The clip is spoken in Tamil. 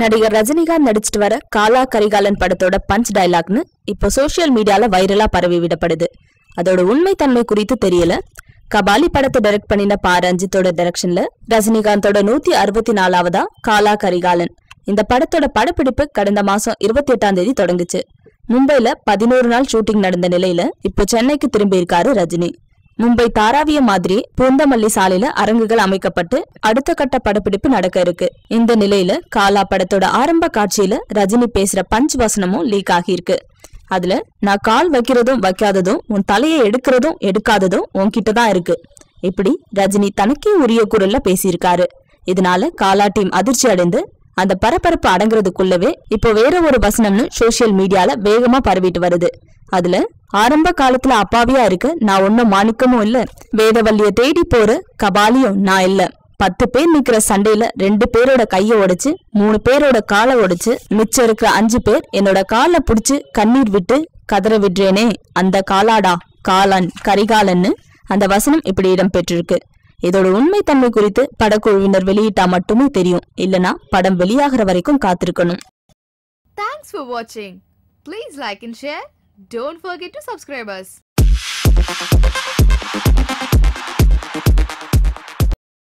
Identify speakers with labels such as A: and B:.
A: நடிகர் ரஜினிகாந்த் நடிச்சிட்டு வர காலா கரிகாலன் படத்தோட பஞ்ச் டயலாக்னு இப்போ சோசியல் மீடியால வைரலா பரவி விடப்படுது. அதோட உண்மை தன்மை குறித்து தெரியல. கபாலி படத்தை டைரக்ட் பண்ணின பா ரஞ்சித்தோட டைரக்ஷன்ல ரஜினிகாந்தோட நூத்தி அறுபத்தி நாலாவதா காலா கரிகாலன். இந்த படத்தோட படப்பிடிப்பு கடந்த மாசம் இருபத்தி எட்டாம் தேதி தொடங்குச்சு. மும்பைல பதினோரு நாள் ஷூட்டிங் நடந்த நிலையில இப்போ சென்னைக்கு திரும்பி இருக்காரு ரஜினி. மும்பை தாராவிய மாதிரி பூந்தமல்லி சாலையில அரங்குகள் அமைக்கப்பட்டு அடுத்த கட்ட படப்பிடிப்பு நடக்க இருக்கு. இந்த நிலையில காலா படத்தோட ஆரம்ப காட்சியில ரஜினி பேசுற பஞ்ச் வசனமும் லீக் ஆகியிருக்கு அதுல நான் கால் வைக்கிறதும் வைக்காததும் உன் தலையை எடுக்கிறதும் எடுக்காததும் உன்கிட்ட தான் இருக்கு. இப்படி ரஜினி தனக்கே உரிய குரல்ல பேசியிருக்காரு. இதனால காலா டீம் அதிர்ச்சி அடைந்து அந்த பரபரப்பு அடங்குறதுக்குள்ளவே இப்போ வேற ஒரு வசனம்னு சோஷியல் மீடியால வேகமா பரவிட்டு வருது. அதுல ஆரம்ப காலத்துல அப்பாவியா இருக்க நான் ஒன்னும் மாணிக்கமும் இல்ல. வேதவல்லிய தேடி போற கபாலியும் நான் இல்ல. பத்து பேர் நிக்கிற சண்டையில ரெண்டு பேரோட கைய உடைச்சு மூணு பேரோட காலை உடைச்சு மிச்சம் இருக்கிற அஞ்சு பேர் என்னோட காலை புடிச்சு கண்ணீர் விட்டு கதற விடுறேனே அந்த காலாடா காலன் கரிகாலன்னு அந்த வசனம் இப்படி இடம் பெற்றிருக்கு இதோட உண்மைத்தன்மை குறித்து படக்குழுவினர் வெளியிட்டா மட்டுமே தெரியும். இல்லனா படம் வெளியாகிற வரைக்கும் காத்திருக்கணும்.
B: தேங்க்ஸ் ஃபார் வாட்சிங் please like and share Don't forget to subscribe us.